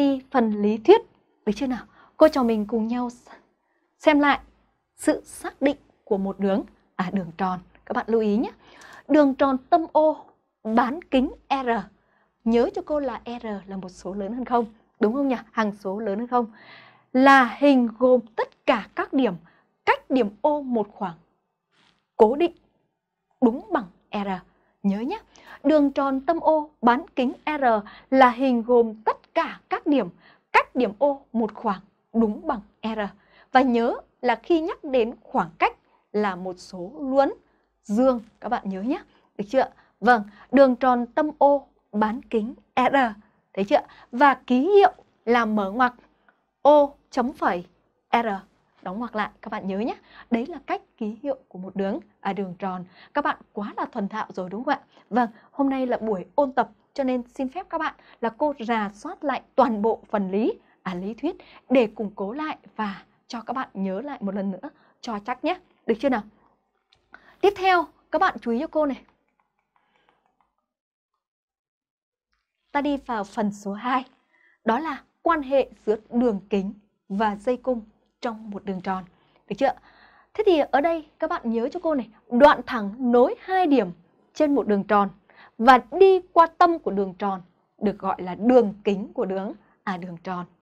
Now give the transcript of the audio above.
đi phần lý thuyết. Được chưa nào? Cô trò mình cùng nhau xem lại sự xác định của một đường à đường tròn. Các bạn lưu ý nhé. Đường tròn tâm O bán kính R. Nhớ cho cô là R là một số lớn hơn không? Đúng không nhỉ? Hằng số lớn hơn không? Là hình gồm tất cả các điểm cách điểm O một khoảng cố định đúng bằng R. Nhớ nhé, đường tròn tâm O bán kính R là hình gồm tất cả các điểm cách điểm O một khoảng đúng bằng R. Và nhớ là khi nhắc đến khoảng cách là một số luôn dương, các bạn nhớ nhé. Được chưa? Vâng, đường tròn tâm O bán kính R. Thấy chưa? Và ký hiệu là mở ngoặc O chấm phẩy R đóng ngoặc lại, các bạn nhớ nhé. Đấy là cách ký hiệu của một đường à đường tròn. Các bạn quá là thuần thạo rồi, đúng không ạ? Vâng hôm nay là buổi ôn tập, cho nên xin phép các bạn là cô rà soát lại toàn bộ phần lý à lý thuyết để củng cố lại và cho các bạn nhớ lại một lần nữa, cho chắc nhé. Được chưa nào? Tiếp theo, các bạn chú ý cho cô này. Ta đi vào phần số 2 đó là quan hệ giữa đường kính và dây cung trong một đường tròn. Được chưa? Thế thì ở đây các bạn nhớ cho cô này, đoạn thẳng nối hai điểm trên một đường tròn và đi qua tâm của đường tròn được gọi là đường kính của đường à đường tròn.